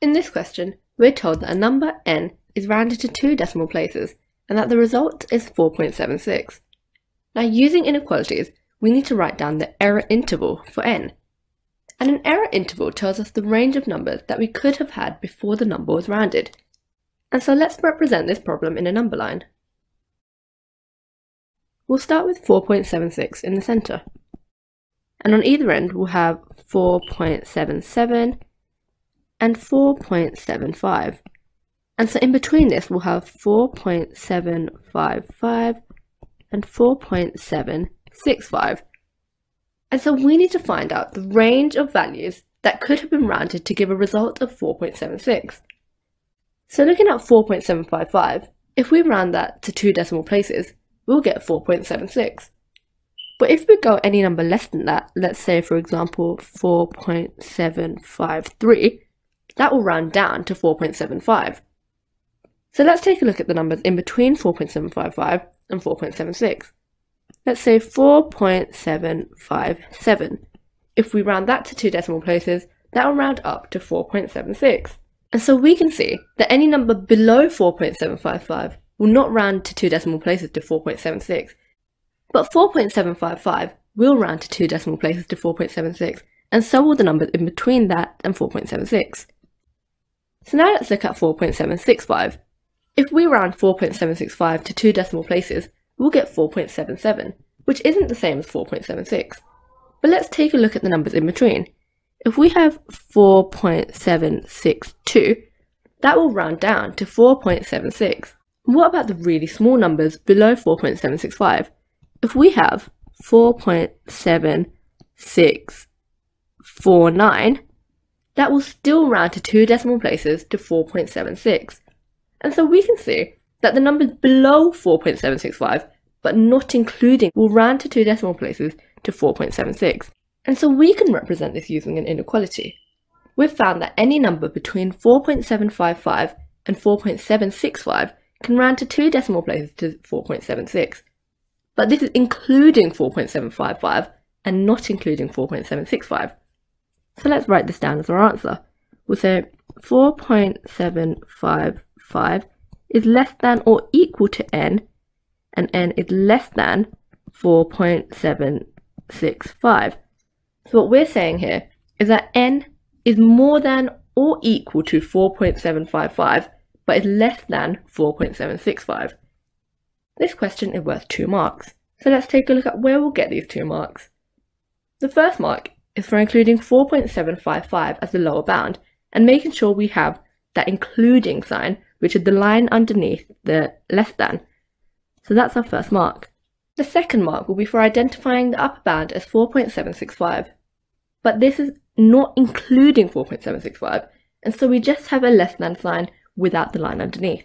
In this question, we're told that a number n is rounded to two decimal places and that the result is 4.76. Now using inequalities, we need to write down the error interval for n. And an error interval tells us the range of numbers that we could have had before the number was rounded. And so let's represent this problem in a number line. We'll start with 4.76 in the centre. And on either end we'll have 4.77 and 4.75. And so in between this we'll have 4.755 and 4.765. And so we need to find out the range of values that could have been rounded to give a result of 4.76. So looking at 4.755, if we round that to two decimal places, we'll get 4.76. But if we go any number less than that, let's say for example 4.753, that will round down to 4.75. So let's take a look at the numbers in between 4.755 and 4.76. Let's say 4.757. If we round that to two decimal places, that will round up to 4.76. And so we can see that any number below 4.755 will not round to two decimal places to 4.76. But 4.755 will round to two decimal places to 4.76, and so will the numbers in between that and 4.76. So now let's look at 4.765. If we round 4.765 to two decimal places, we'll get 4.77, which isn't the same as 4.76. But let's take a look at the numbers in between. If we have 4.762, that will round down to 4.76. What about the really small numbers below 4.765? If we have 4.7649, that will still round to two decimal places to 4.76. And so we can see that the numbers below 4.765, but not including, will round to two decimal places to 4.76. And so we can represent this using an inequality. We've found that any number between 4.755 and 4.765 can round to two decimal places to 4.76. But this is including 4.755 and not including 4.765. So let's write this down as our answer. We'll say 4.755 is less than or equal to n, and n is less than 4.765. So what we're saying here is that n is more than or equal to 4.755, but is less than 4.765. This question is worth 2 marks, so let's take a look at where we'll get these 2 marks. The first mark is for including 4.755 as the lower bound, and making sure we have that including sign which is the line underneath the less than. So that's our first mark. The second mark will be for identifying the upper bound as 4.765. But this is not including 4.765, and so we just have a less than sign without the line underneath.